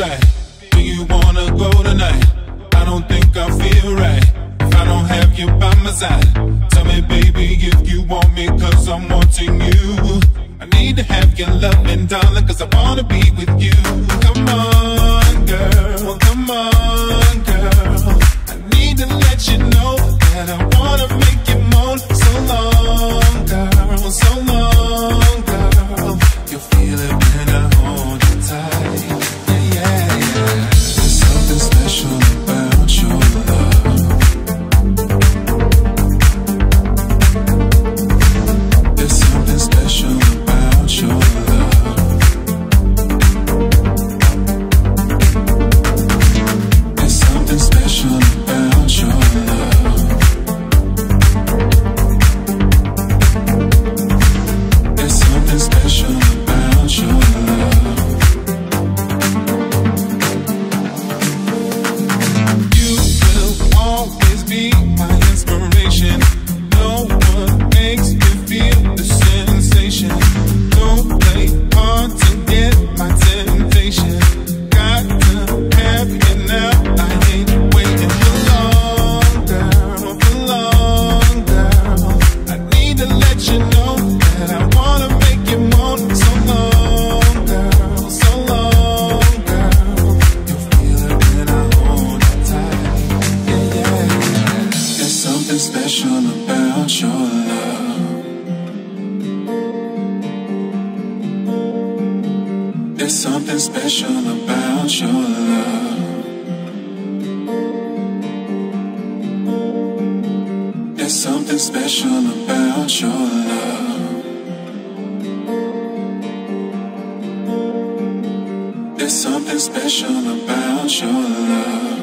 suicide. Do you wanna go tonight? I don't think I feel right. If I don't have you by my side, tell me, baby, if you want me, cause I'm wanting you. I need to have your loving, darling, cause I wanna be with you. Come on, girl. special about your love. There's something special about your love. There's something special about your love.